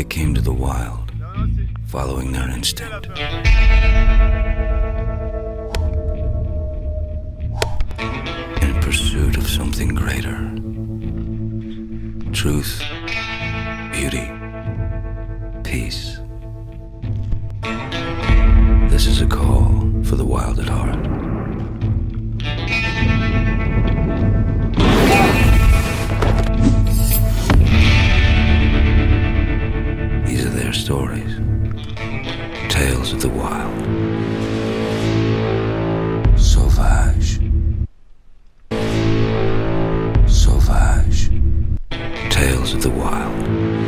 They came to the wild, following their instinct. In pursuit of something greater. Truth, beauty, peace. This is a call for the wild at heart. Stories. Tales of the wild. Sauvage. Sauvage. Tales of the wild.